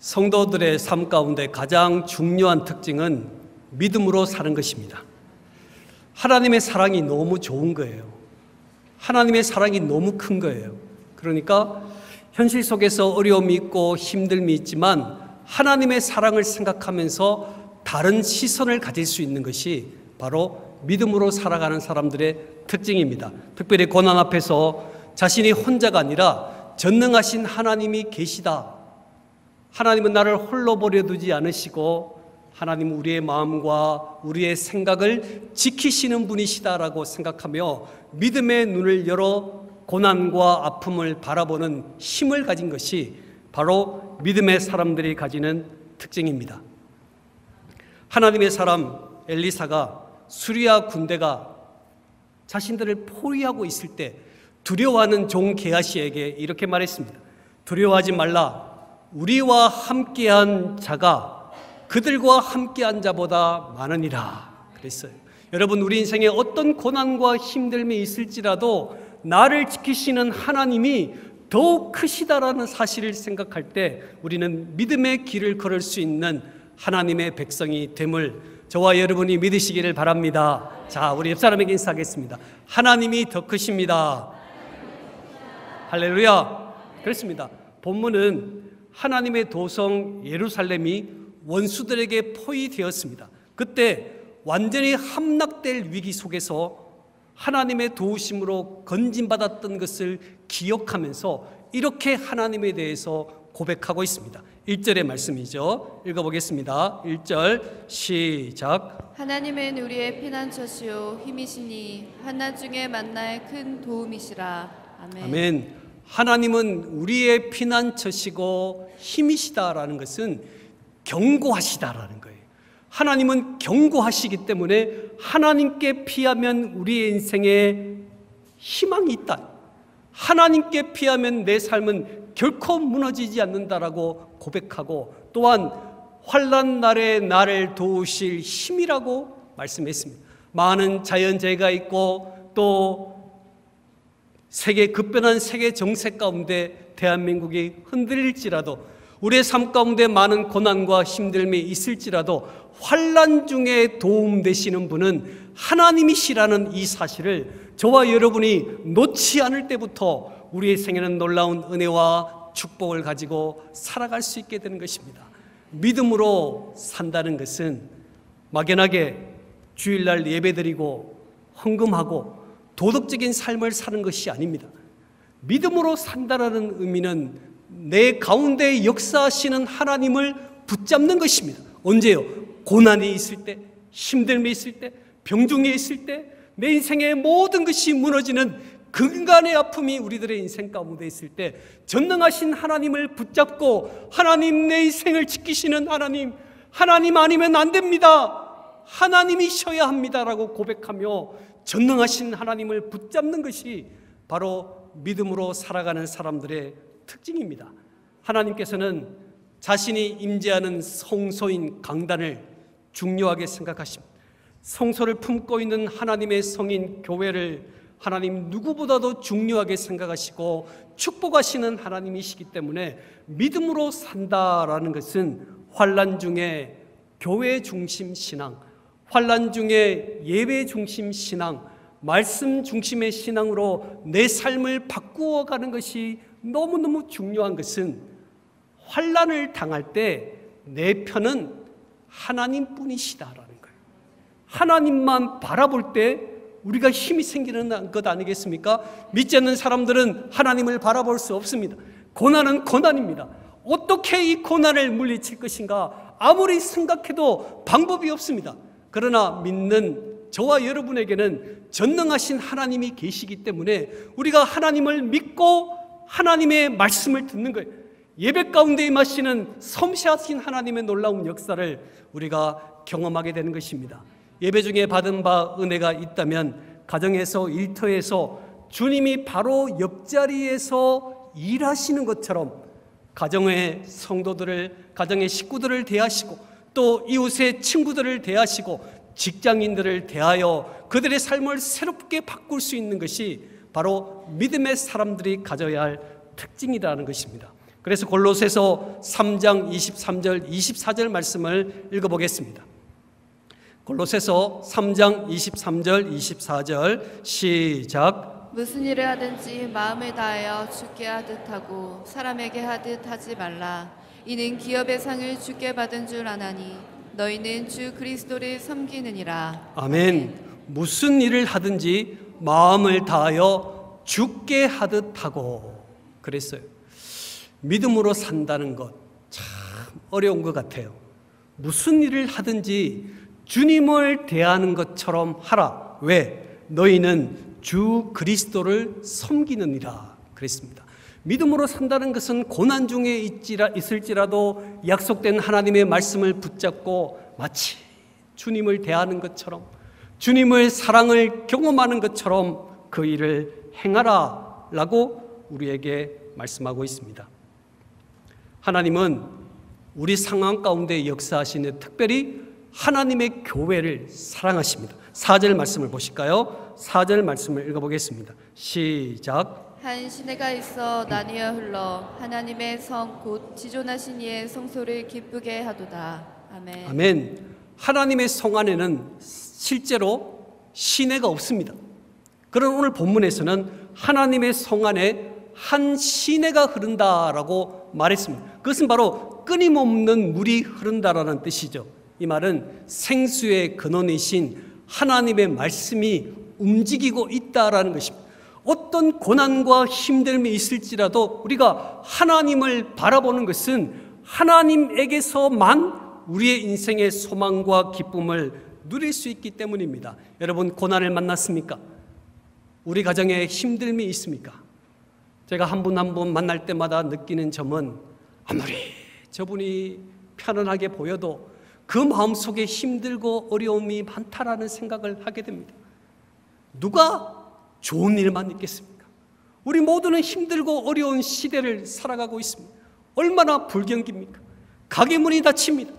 성도들의 삶 가운데 가장 중요한 특징은 믿음으로 사는 것입니다. 하나님의 사랑이 너무 좋은 거예요. 하나님의 사랑이 너무 큰 거예요. 그러니까 현실 속에서 어려움이 있고 힘듦이 있지만 하나님의 사랑을 생각하면서 다른 시선을 가질 수 있는 것이 바로 믿음으로 살아가는 사람들의 특징입니다. 특별히 고난 앞에서 자신이 혼자가 아니라 전능하신 하나님이 계시다. 하나님은 나를 홀로 버려두지 않으시고 하나님 우리의 마음과 우리의 생각을 지키시는 분이시다라고 생각하며 믿음의 눈을 열어 고난과 아픔을 바라보는 힘을 가진 것이 바로 믿음의 사람들이 가지는 특징입니다. 하나님의 사람 엘리사가 수리아 군대가 자신들을 포위하고 있을 때 두려워하는 종 게하시에게 이렇게 말했습니다. 두려워하지 말라. 우리와 함께한 자가 그들과 함께한 자보다 많으니라. 그랬어요. 여러분, 우리 인생에 어떤 고난과 힘듦이 있을지라도 나를 지키시는 하나님이 더욱 크시다라는 사실을 생각할 때 우리는 믿음의 길을 걸을 수 있는 하나님의 백성이 됨을 저와 여러분이 믿으시기를 바랍니다. 자, 우리 옆 사람에게 인사하겠습니다. 하나님이 더 크십니다. 할렐루야. 그렇습니다. 본문은 하나님의 도성 예루살렘이 원수들에게 포위되었습니다. 그때 완전히 함락될 위기 속에서 하나님의 도우심으로 건진받았던 것을 기억하면서 이렇게 하나님에 대해서 고백하고 있습니다. 1절의 말씀이죠. 읽어보겠습니다. 1절 시작. 하나님은 우리의 피난처시요 힘이시니 한난 중에 만날 큰 도움이시라. 아멘. 아멘. 하나님은 우리의 피난처시고 힘이시다라는 것은 경고하시다라는 거예요. 하나님은 경고하시기 때문에 하나님께 피하면 우리의 인생에 희망이 있다. 하나님께 피하면 내 삶은 결코 무너지지 않는다라고 고백하고 또한 환란 날에 나를 도우실 힘이라고 말씀했습니다. 많은 자연재해가 있고 또 세계 급변한 세계 정세 가운데 대한민국이 흔들릴지라도 우리의 삶 가운데 많은 고난과 힘듦이 있을지라도 환란 중에 도움 되시는 분은 하나님이시라는 이 사실을 저와 여러분이 놓지 않을 때부터 우리의 생에는 놀라운 은혜와 축복을 가지고 살아갈 수 있게 되는 것입니다. 믿음으로 산다는 것은 막연하게 주일날 예배드리고 헌금하고 도덕적인 삶을 사는 것이 아닙니다. 믿음으로 산다라는 의미는 내 가운데 역사하시는 하나님을 붙잡는 것입니다. 언제요? 고난이 있을 때, 힘듦이 있을 때, 병중에 있을 때, 내 인생의 모든 것이 무너지는 근간의 아픔이 우리들의 인생 가운데 있을 때 전능하신 하나님을 붙잡고 하나님 내 인생을 지키시는 하나님, 하나님 아니면 안 됩니다. 하나님이셔야 합니다라고 고백하며 전능하신 하나님을 붙잡는 것이 바로 믿음으로 살아가는 사람들의 특징입니다. 하나님께서는 자신이 임재하는 성소인 강단을 중요하게 생각하십니다. 성소를 품고 있는 하나님의 성인 교회를 하나님 누구보다도 중요하게 생각하시고 축복하시는 하나님이시기 때문에 믿음으로 산다라는 것은 환란 중에 교회 중심 신앙, 환란 중에 예배 중심 신앙, 말씀 중심의 신앙으로 내 삶을 바꾸어 가는 것이 너무너무 중요한 것은 환란을 당할 때 내 편은 하나님뿐이시다라는 거예요. 하나님만 바라볼 때 우리가 힘이 생기는 것 아니겠습니까? 믿지 않는 사람들은 하나님을 바라볼 수 없습니다. 고난은 고난입니다. 어떻게 이 고난을 물리칠 것인가 아무리 생각해도 방법이 없습니다. 그러나 믿는 저와 여러분에게는 전능하신 하나님이 계시기 때문에 우리가 하나님을 믿고 하나님의 말씀을 듣는 거예요. 예배 가운데 임하시는 섬세하신 하나님의 놀라운 역사를 우리가 경험하게 되는 것입니다. 예배 중에 받은 바 은혜가 있다면 가정에서 일터에서 주님이 바로 옆자리에서 일하시는 것처럼 가정의 성도들을 가정의 식구들을 대하시고 또 이웃의 친구들을 대하시고 직장인들을 대하여 그들의 삶을 새롭게 바꿀 수 있는 것이 바로 믿음의 사람들이 가져야 할 특징이라는 것입니다. 그래서 골로새서 3장 23절 24절 말씀을 읽어 보겠습니다. 골로새서 3장 23절 24절 시작 무슨 일을 하든지 마음을 다하여 주께 하듯 하고 사람에게 하듯 하지 말라. 이는 기업의 상을 주께 받은 줄 아나니 너희는 주 그리스도를 섬기느니라. 아멘. 무슨 일을 하든지 마음을 다하여 죽게 하듯 하고 그랬어요. 믿음으로 산다는 것 참 어려운 것 같아요. 무슨 일을 하든지 주님을 대하는 것처럼 하라. 왜? 너희는 주 그리스도를 섬기느니라. 그랬습니다. 믿음으로 산다는 것은 고난 중에 있지라, 있을지라도 약속된 하나님의 말씀을 붙잡고 마치 주님을 대하는 것처럼 주님의 사랑을 경험하는 것처럼 그 일을 행하라 라고 우리에게 말씀하고 있습니다. 하나님은 우리 상황 가운데 역사하시는 특별히 하나님의 교회를 사랑하십니다. 4절 말씀을 보실까요? 4절 말씀을 읽어보겠습니다. 시작. 한 시내가 있어 나뉘어 흘러 하나님의 성 곧 지존하신 이의 성소를 기쁘게 하도다. 아멘. 아멘. 하나님의 성 안에는 실제로 시내가 없습니다. 그런 오늘 본문에서는 하나님의 성 안에 한 시내가 흐른다라고 말했습니다. 그것은 바로 끊임없는 물이 흐른다라는 뜻이죠. 이 말은 생수의 근원이신 하나님의 말씀이 움직이고 있다라는 것입니다. 어떤 고난과 힘듦이 있을지라도 우리가 하나님을 바라보는 것은 하나님에게서만 우리의 인생의 소망과 기쁨을 누릴 수 있기 때문입니다. 여러분 고난을 만났습니까? 우리 가정에 힘듦이 있습니까? 제가 한 분 한 분 만날 때마다 느끼는 점은 아무리 저분이 편안하게 보여도 그 마음속에 힘들고 어려움이 많다라는 생각을 하게 됩니다. 누가 좋은 일만 있겠습니까? 우리 모두는 힘들고 어려운 시대를 살아가고 있습니다. 얼마나 불경기입니까? 가게 문이 닫힙니다.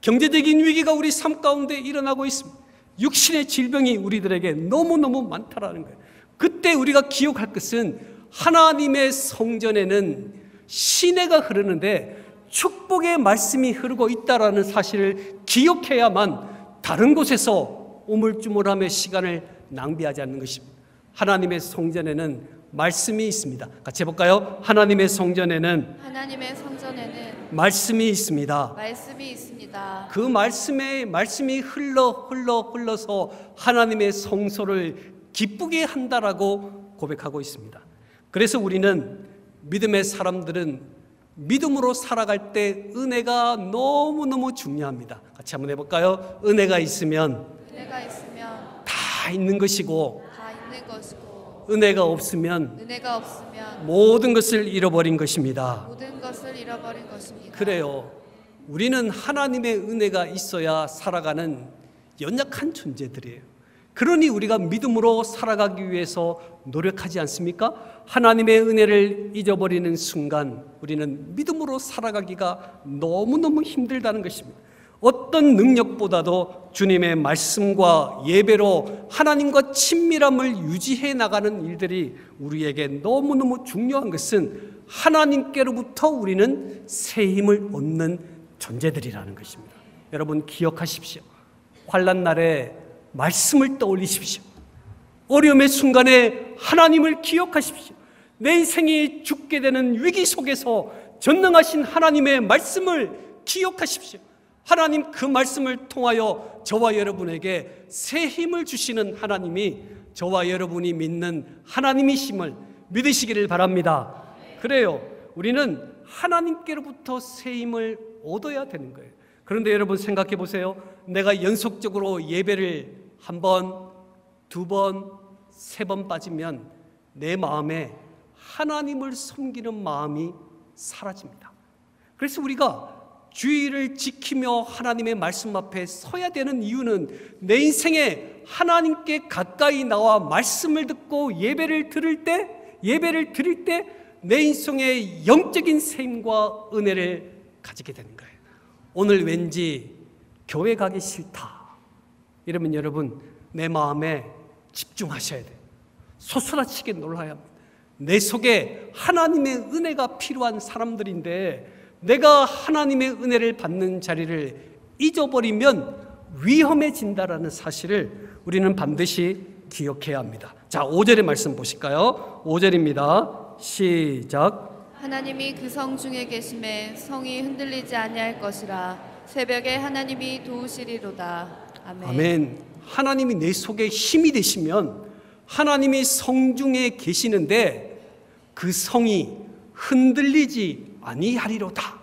경제적인 위기가 우리 삶 가운데 일어나고 있습니다. 육신의 질병이 우리들에게 너무너무 많다라는 거예요. 그때 우리가 기억할 것은 하나님의 성전에는 시내가 흐르는데 축복의 말씀이 흐르고 있다라는 사실을 기억해야만 다른 곳에서 우물쭈물하며 시간을 낭비하지 않는 것입니다. 하나님의 성전에는 말씀이 있습니다. 같이 해볼까요? 하나님의 성전에는 하나님의 성전에는 말씀이 있습니다. 말씀이 있습니다. 그 말씀에 말씀이 흘러 흘러 흘러서 하나님의 성소를 기쁘게 한다라고 고백하고 있습니다. 그래서 우리는 믿음의 사람들은 믿음으로 살아갈 때 은혜가 너무너무 중요합니다. 같이 한번 해 볼까요? 은혜가 있으면 은혜가 있으면 다 있는 것이고 다 있는 것이고 은혜가 없으면 은혜가 없으면 모든 것을 잃어버린 것입니다. 모든 것을 잃어버린 것입니다. 그래요. 우리는 하나님의 은혜가 있어야 살아가는 연약한 존재들이에요. 그러니 우리가 믿음으로 살아가기 위해서 노력하지 않습니까? 하나님의 은혜를 잊어버리는 순간 우리는 믿음으로 살아가기가 너무너무 힘들다는 것입니다. 어떤 능력보다도 주님의 말씀과 예배로 하나님과 친밀함을 유지해 나가는 일들이 우리에게 너무너무 중요한 것은 하나님께로부터 우리는 새 힘을 얻는 존재들이라는 것입니다. 여러분 기억하십시오. 환란 날에 말씀을 떠올리십시오. 어려움의 순간에 하나님을 기억하십시오. 내 인생이 죽게 되는 위기 속에서 전능하신 하나님의 말씀을 기억하십시오. 하나님 그 말씀을 통하여 저와 여러분에게 새 힘을 주시는 하나님이 저와 여러분이 믿는 하나님이심을 믿으시기를 바랍니다. 그래요. 우리는 하나님께로부터 새 힘을 얻어야 되는 거예요. 그런데 여러분 생각해 보세요. 내가 연속적으로 예배를 한 번, 두 번, 세 번 빠지면 내 마음에 하나님을 섬기는 마음이 사라집니다. 그래서 우리가 주의를 지키며 하나님의 말씀 앞에 서야 되는 이유는 내 인생에 하나님께 가까이 나와 말씀을 듣고 예배를 들을 때, 예배를 드릴 때 내 인생의 영적인 셈과 은혜를 가지게 되는 거예요. 오늘 왠지 교회 가기 싫다. 이러면 여러분 내 마음에 집중하셔야 돼요. 소스라치게 놀라야 합니다. 내 속에 하나님의 은혜가 필요한 사람들인데 내가 하나님의 은혜를 받는 자리를 잊어버리면 위험해진다라는 사실을 우리는 반드시 기억해야 합니다. 자, 5절의 말씀 보실까요? 5절입니다. 시작. 하나님이 그 성 중에 계심에 성이 흔들리지 아니할 것이라 새벽에 하나님이 도우시리로다. 아멘. 아멘. 하나님이 내 속에 힘이 되시면 하나님이 성 중에 계시는데 그 성이 흔들리지 아니하리로다.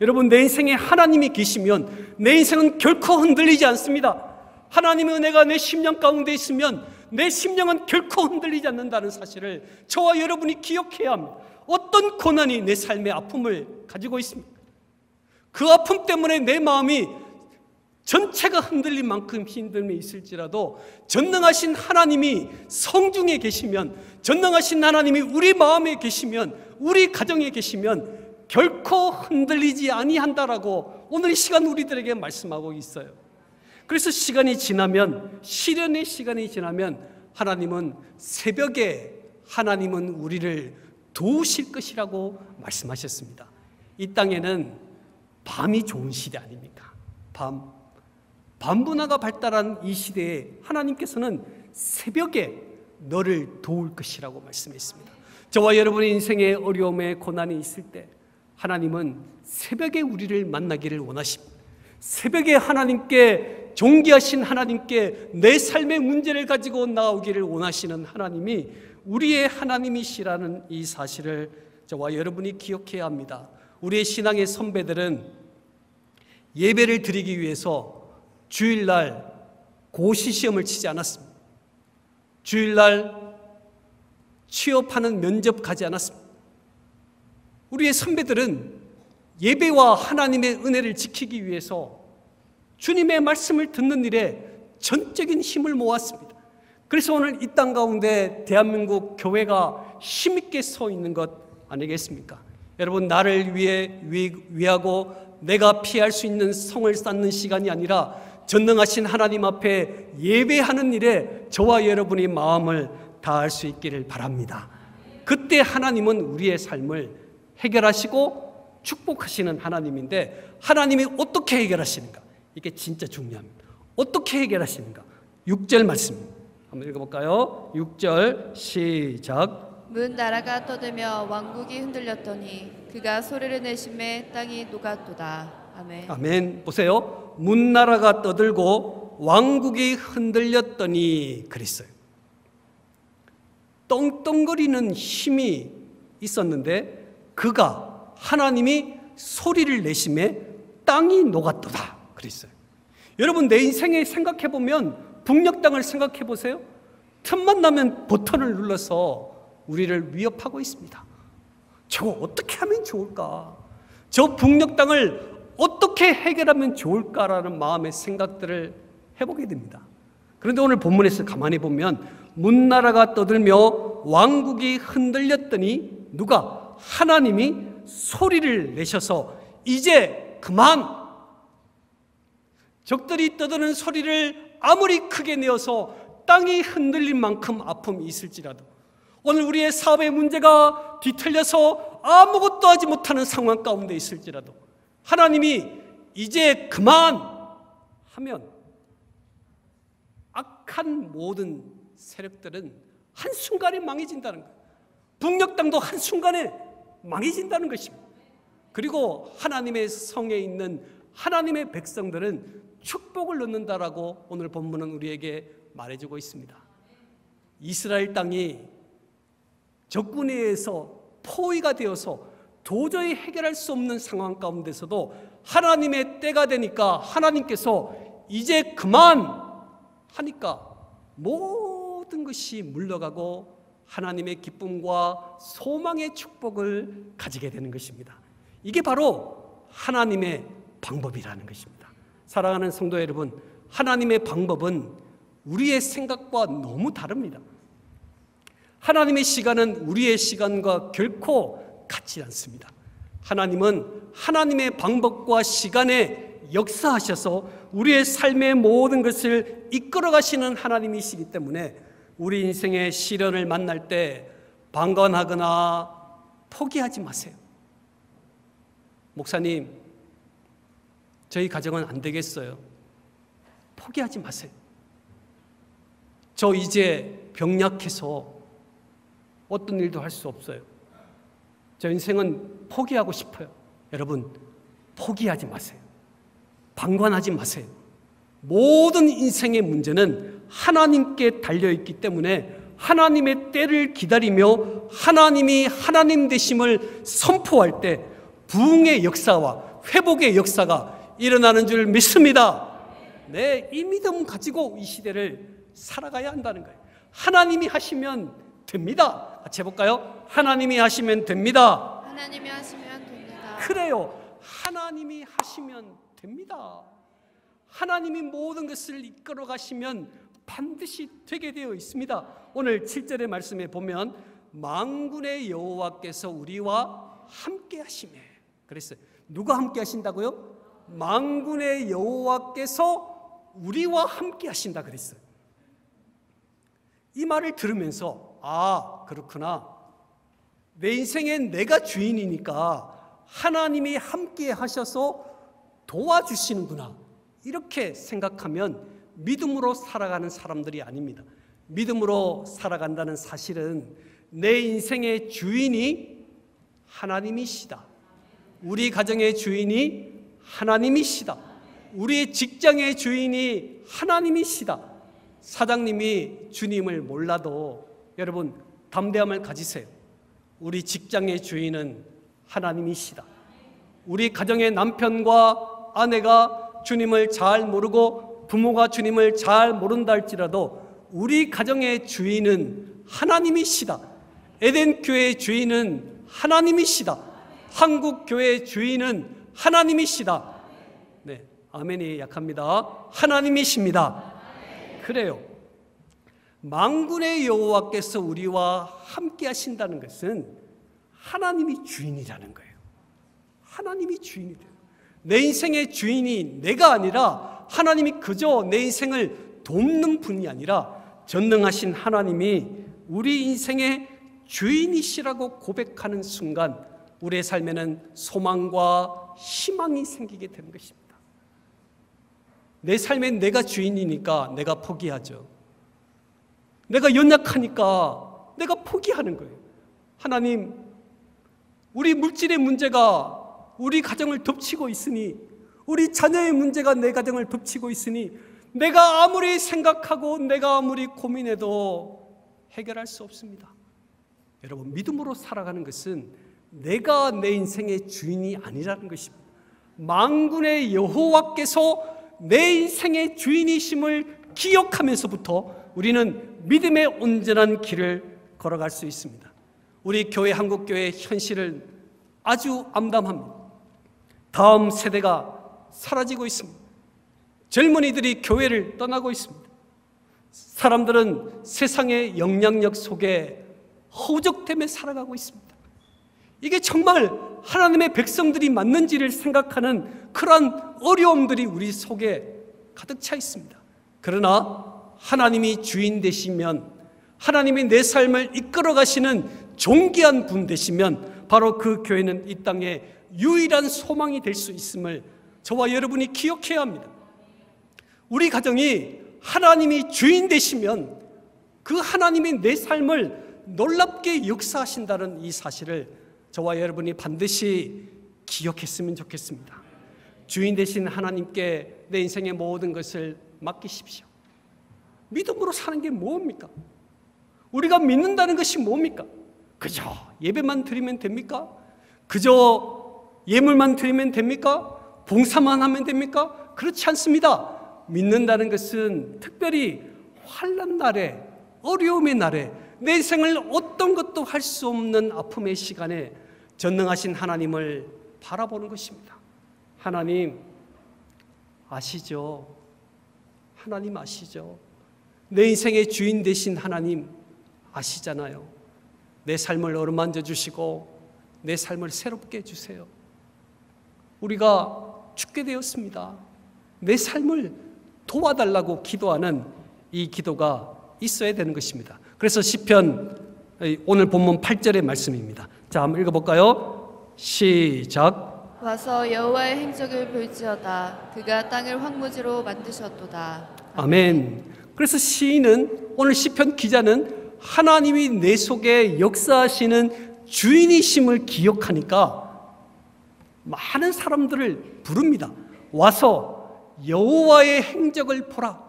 여러분 내 인생에 하나님이 계시면 내 인생은 결코 흔들리지 않습니다. 하나님의 은혜가 내 심령 가운데 있으면 내 심령은 결코 흔들리지 않는다는 사실을 저와 여러분이 기억해야 합니다. 어떤 고난이 내 삶의 아픔을 가지고 있습니까? 그 아픔 때문에 내 마음이 전체가 흔들릴 만큼 힘듦이 있을지라도 전능하신 하나님이 성중에 계시면 전능하신 하나님이 우리 마음에 계시면 우리 가정에 계시면 결코 흔들리지 아니한다라고 오늘 이 시간 우리들에게 말씀하고 있어요. 그래서 시간이 지나면 시련의 시간이 지나면 하나님은 새벽에 하나님은 우리를 도우실 것이라고 말씀하셨습니다. 이 땅에는 밤이 좋은 시대 아닙니까? 밤. 밤 문화가 발달한 이 시대에 하나님께서는 새벽에 너를 도울 것이라고 말씀했습니다. 저와 여러분의 인생에 어려움에 고난이 있을 때 하나님은 새벽에 우리를 만나기를 원하십니다. 새벽에 하나님께 존귀하신 하나님께 내 삶의 문제를 가지고 나오기를 원하시는 하나님이 우리의 하나님이시라는 이 사실을 저와 여러분이 기억해야 합니다. 우리의 신앙의 선배들은 예배를 드리기 위해서 주일날 고시 시험을 치지 않았습니다. 주일날 취업하는 면접 가지 않았습니다. 우리의 선배들은 예배와 하나님의 은혜를 지키기 위해서 주님의 말씀을 듣는 일에 전적인 힘을 모았습니다. 그래서 오늘 이 땅 가운데 대한민국 교회가 힘있게 서 있는 것 아니겠습니까? 여러분, 나를 위해 위하고 내가 피할 수 있는 성을 쌓는 시간이 아니라 전능하신 하나님 앞에 예배하는 일에 저와 여러분이 마음을 다할 수 있기를 바랍니다. 그때 하나님은 우리의 삶을 해결하시고 축복하시는 하나님인데 하나님이 어떻게 해결하시는가? 이게 진짜 중요합니다. 어떻게 해결하시는가? 6절 말씀 한번 읽어볼까요? 6절 시작. 문 나라가 떠들며 왕국이 흔들렸더니 그가 소리를 내심에 땅이 녹았도다. 아멘. 아멘. 보세요. 문 나라가 떠들고 왕국이 흔들렸더니 그랬어요. 떵떵거리는 힘이 있었는데 그가 하나님이 소리를 내심에 땅이 녹았도다. 그랬어요. 여러분 내 인생에 생각해 보면 북녘 땅을 생각해 보세요. 틈만 나면 버튼을 눌러서 우리를 위협하고 있습니다. 저거 어떻게 하면 좋을까? 저 북녘 땅을 어떻게 해결하면 좋을까라는 마음의 생각들을 해보게 됩니다. 그런데 오늘 본문에서 가만히 보면 문나라가 떠들며 왕국이 흔들렸더니 누가 하나님이 소리를 내셔서 이제 그만 적들이 떠드는 소리를 아무리 크게 내어서 땅이 흔들린 만큼 아픔이 있을지라도 오늘 우리의 사업의 문제가 뒤틀려서 아무것도 하지 못하는 상황 가운데 있을지라도 하나님이 이제 그만 하면 악한 모든 세력들은 한순간에 망해진다는 거예요. 북녘 땅도 한순간에 망해진다는 것입니다. 그리고 하나님의 성에 있는 하나님의 백성들은 축복을 얻는다라고 오늘 본문은 우리에게 말해주고 있습니다. 이스라엘 땅이 적군에 의해서 포위가 되어서 도저히 해결할 수 없는 상황 가운데서도 하나님의 때가 되니까 하나님께서 이제 그만 하니까 모든 것이 물러가고 하나님의 기쁨과 소망의 축복을 가지게 되는 것입니다. 이게 바로 하나님의 방법이라는 것입니다. 사랑하는 성도 여러분, 하나님의 방법은 우리의 생각과 너무 다릅니다. 하나님의 시간은 우리의 시간과 결코 같지 않습니다. 하나님은 하나님의 방법과 시간에 역사하셔서 우리의 삶의 모든 것을 이끌어 가시는 하나님이시기 때문에 우리 인생의 시련을 만날 때 방관하거나 포기하지 마세요. 목사님, 저희 가정은 안 되겠어요. 포기하지 마세요. 저 이제 병약해서 어떤 일도 할 수 없어요. 저 인생은 포기하고 싶어요. 여러분, 포기하지 마세요. 방관하지 마세요. 모든 인생의 문제는 하나님께 달려있기 때문에 하나님의 때를 기다리며 하나님이 하나님 되심을 선포할 때 부흥의 역사와 회복의 역사가 일어나는 줄 믿습니다. 네, 이 믿음 가지고 이 시대를 살아가야 한다는 거예요. 하나님이 하시면 됩니다. 같이 해볼까요? 하나님이 하시면 됩니다. 하나님이 하시면 됩니다. 그래요. 하나님이 하시면 됩니다. 하나님이 모든 것을 이끌어 가시면 반드시 되게 되어 있습니다. 오늘 7절의 말씀에 보면 망군의 여호와께서 우리와 함께 하시매. 그랬어요. 누가 함께 하신다고요? 망군의 여호와께서 우리와 함께 하신다 그랬어요. 이 말을 들으면서 아, 그렇구나. 내 인생에 내가 주인이니까 하나님이 함께 하셔서 도와주시는구나. 이렇게 생각하면 믿음으로 살아가는 사람들이 아닙니다. 믿음으로 살아간다는 사실은 내 인생의 주인이 하나님이시다. 우리 가정의 주인이 하나님이시다. 우리의 직장의 주인이 하나님이시다. 사장님이 주님을 몰라도 여러분 담대함을 가지세요. 우리 직장의 주인은 하나님이시다. 우리 가정의 남편과 아내가 주님을 잘 모르고 부모가 주님을 잘 모른다 할지라도 우리 가정의 주인은 하나님이시다. 에덴 교회의 주인은 하나님이시다. 한국 교회의 주인은 하나님이시다. 네, 아멘이 약합니다. 하나님이십니다. 그래요. 망군의 여호와께서 우리와 함께 하신다는 것은 하나님이 주인이라는 거예요. 하나님이 주인이래요. 내 인생의 주인이 내가 아니라 하나님이 그저 내 인생을 돕는 분이 아니라 전능하신 하나님이 우리 인생의 주인이시라고 고백하는 순간 우리의 삶에는 소망과 희망이 생기게 되는 것입니다. 내 삶엔 내가 주인이니까 내가 포기하죠. 내가 연약하니까 내가 포기하는 거예요. 하나님, 우리 물질의 문제가 우리 가정을 덮치고 있으니, 우리 자녀의 문제가 내 가정을 덮치고 있으니, 내가 아무리 생각하고 내가 아무리 고민해도 해결할 수 없습니다. 여러분, 믿음으로 살아가는 것은 내가 내 인생의 주인이 아니라는 것입니다. 망군의 여호와께서 내 인생의 주인이심을 기억하면서부터 우리는 믿음의 온전한 길을 걸어갈 수 있습니다. 우리 교회 한국 교회 현실을 아주 암담합니다. 다음 세대가 사라지고 있습니다. 젊은이들이 교회를 떠나고 있습니다. 사람들은 세상의 영향력 속에 허우적됨에 살아가고 있습니다. 이게 정말 하나님의 백성들이 맞는지를 생각하는 그러한 어려움들이 우리 속에 가득 차 있습니다. 그러나 하나님이 주인 되시면 하나님이 내 삶을 이끌어 가시는 존귀한 분 되시면 바로 그 교회는 이 땅에 유일한 소망이 될 수 있음을 저와 여러분이 기억해야 합니다. 우리 가정이 하나님이 주인 되시면 그 하나님이 내 삶을 놀랍게 역사하신다는 이 사실을 저와 여러분이 반드시 기억했으면 좋겠습니다. 주인 되신 하나님께 내 인생의 모든 것을 맡기십시오. 믿음으로 사는 게 뭡니까? 우리가 믿는다는 것이 뭡니까? 그저 예배만 드리면 됩니까? 그저 예물만 드리면 됩니까? 봉사만 하면 됩니까? 그렇지 않습니다. 믿는다는 것은 특별히 환란 날에 어려움의 날에 내 인생을 어떤 것도 할 수 없는 아픔의 시간에 전능하신 하나님을 바라보는 것입니다. 하나님 아시죠? 하나님 아시죠? 내 인생의 주인 되신 하나님 아시잖아요. 내 삶을 어루만져 주시고 내 삶을 새롭게 해 주세요. 우리가 죽게 되었습니다. 내 삶을 도와달라고 기도하는 이 기도가 있어야 되는 것입니다. 그래서 시편 오늘 본문 8절의 말씀입니다. 자, 한번 읽어 볼까요? 시작. 와서 여호와의 행적을 볼지어다 그가 땅을 황무지로 만드셨도다 아멘. 그래서 시인은 오늘 시편 기자는 하나님이 내 속에 역사하시는 주인이심을 기억하니까 많은 사람들을 부릅니다. 와서 여호와의 행적을 보라.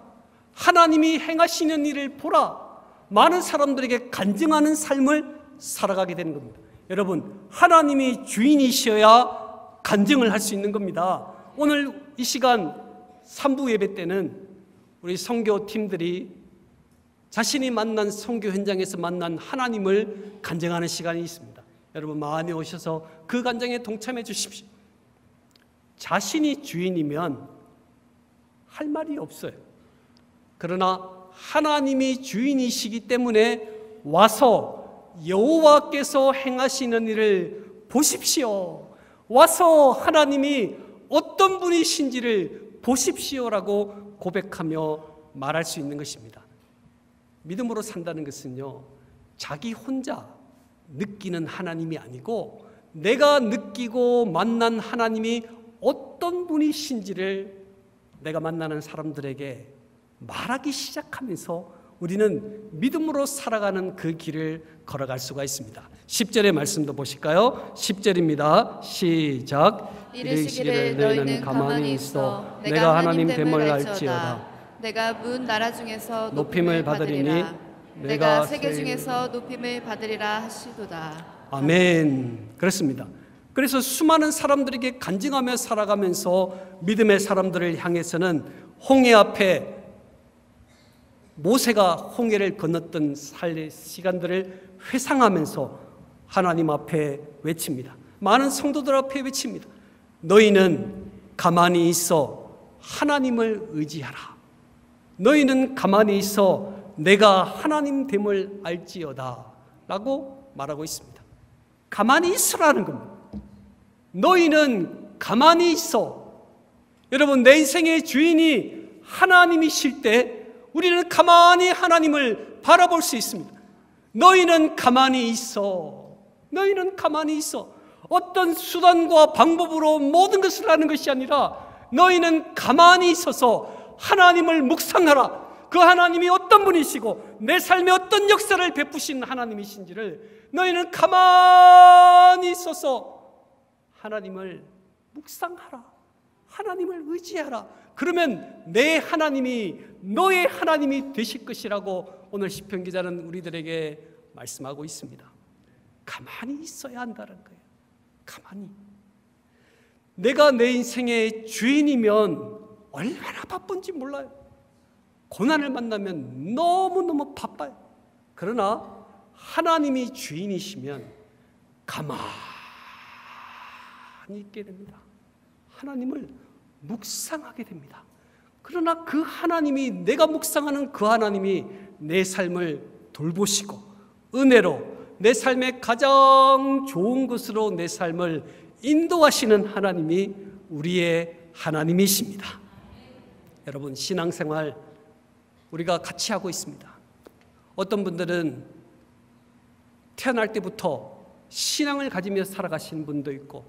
하나님이 행하시는 일을 보라. 많은 사람들에게 간증하는 삶을 살아가게 되는 겁니다. 여러분, 하나님이 주인이셔야 간증을 할 수 있는 겁니다. 오늘 이 시간 3부 예배 때는 우리 성교 팀들이 자신이 만난 성교 현장에서 만난 하나님을 간증하는 시간이 있습니다. 여러분 마음에 오셔서 그 간증에 동참해 주십시오. 자신이 주인이면 할 말이 없어요. 그러나 하나님이 주인이시기 때문에 와서 여호와께서 행하시는 일을 보십시오. 와서 하나님이 어떤 분이신지를 보십시오라고 고백하며 말할 수 있는 것입니다. 믿음으로 산다는 것은요, 자기 혼자 느끼는 하나님이 아니고 내가 느끼고 만난 하나님이 어떤 분이신지를 내가 만나는 사람들에게 말하기 시작하면서 우리는 믿음으로 살아가는 그 길을 걸어갈 수가 있습니다. 10절의 말씀도 보실까요? 10절입니다. 시작. 이르시기를 너희는 가만히 있어 내가 하나님 됨을 알지어다 내가 문 나라 중에서 높임을 받으리니 내가 세계 중에서 높임을 받으리라 하시도다 아멘. 그렇습니다. 그래서 수많은 사람들에게 간증하며 살아가면서 믿음의 사람들을 향해서는 홍해 앞에 모세가 홍해를 건넜던 시간들을 회상하면서 하나님 앞에 외칩니다. 많은 성도들 앞에 외칩니다. 너희는 가만히 있어 하나님을 의지하라. 너희는 가만히 있어 내가 하나님 됨을 알지어다. 라고 말하고 있습니다. 가만히 있으라는 겁니다. 너희는 가만히 있어. 여러분, 내 인생의 주인이 하나님이실 때 우리는 가만히 하나님을 바라볼 수 있습니다. 너희는 가만히 있어. 너희는 가만히 있어. 어떤 수단과 방법으로 모든 것을 하는 것이 아니라 너희는 가만히 있어서 하나님을 묵상하라. 그 하나님이 어떤 분이시고 내 삶에 어떤 역사를 베푸신 하나님이신지를 너희는 가만히 있어서 하나님을 묵상하라. 하나님을 의지하라. 그러면 내 하나님이 너의 하나님이 되실 것이라고 오늘 시편 기자는 우리들에게 말씀하고 있습니다. 가만히 있어야 한다는 거예요. 가만히. 내가 내 인생의 주인이면 얼마나 바쁜지 몰라요. 고난을 만나면 너무너무 바빠요. 그러나 하나님이 주인이시면 가만히 있게 됩니다. 하나님을 묵상하게 됩니다. 그러나 그 하나님이 내가 묵상하는 그 하나님이 내 삶을 돌보시고 은혜로 내 삶의 가장 좋은 것으로 내 삶을 인도하시는 하나님이 우리의 하나님이십니다. 여러분 신앙생활 우리가 같이 하고 있습니다. 어떤 분들은 태어날 때부터 신앙을 가지며 살아가신 분도 있고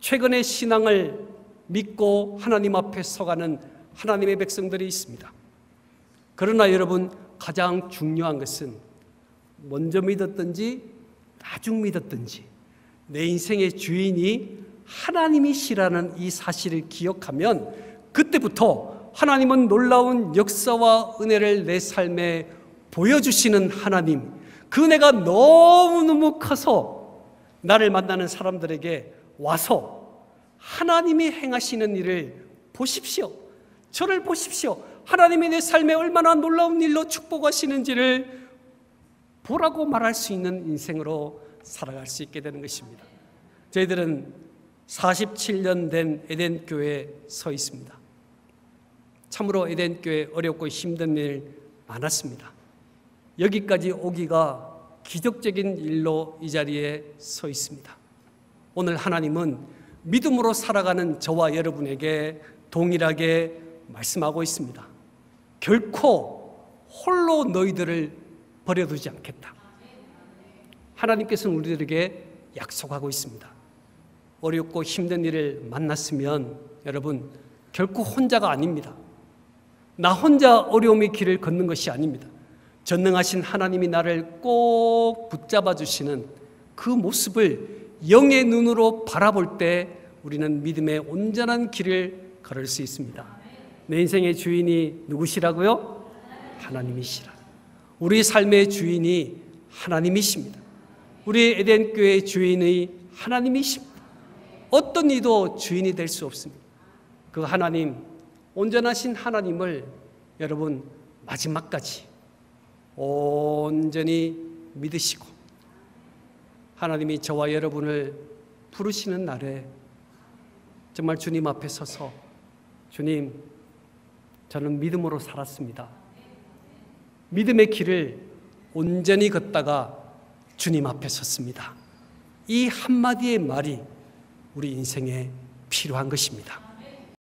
최근에 신앙을 믿고 하나님 앞에 서가는 하나님의 백성들이 있습니다. 그러나 여러분 가장 중요한 것은 먼저 믿었든지 나중 믿었든지 내 인생의 주인이 하나님이시라는 이 사실을 기억하면 그때부터 하나님은 놀라운 역사와 은혜를 내 삶에 보여주시는 하나님, 그 은혜가 너무너무 커서 나를 만나는 사람들에게 와서 하나님이 행하시는 일을 보십시오. 저를 보십시오. 하나님이 내 삶에 얼마나 놀라운 일로 축복하시는지를 보라고 말할 수 있는 인생으로 살아갈 수 있게 되는 것입니다. 저희들은 47년 된 에덴 교회에 서 있습니다. 참으로 에덴 교회 어렵고 힘든 일 많았습니다. 여기까지 오기가 기적적인 일로 이 자리에 서 있습니다. 오늘 하나님은 믿음으로 살아가는 저와 여러분에게 동일하게 말씀하고 있습니다. 결코 홀로 너희들을 버려두지 않겠다. 하나님께서는 우리들에게 약속하고 있습니다. 어렵고 힘든 일을 만났으면 여러분 결코 혼자가 아닙니다. 나 혼자 어려움의 길을 걷는 것이 아닙니다. 전능하신 하나님이 나를 꼭 붙잡아 주시는 그 모습을 영의 눈으로 바라볼 때 우리는 믿음의 온전한 길을 걸을 수 있습니다. 내 인생의 주인이 누구시라고요? 하나님이시라. 우리 삶의 주인이 하나님이십니다. 우리 에덴 교회의 주인이 하나님이십니다. 어떤 이도 주인이 될 수 없습니다. 그 하나님, 온전하신 하나님을 여러분 마지막까지 온전히 믿으시고 하나님이 저와 여러분을 부르시는 날에 정말 주님 앞에 서서 주님, 저는 믿음으로 살았습니다. 믿음의 길을 온전히 걷다가 주님 앞에 섰습니다. 이 한마디의 말이 우리 인생에 필요한 것입니다.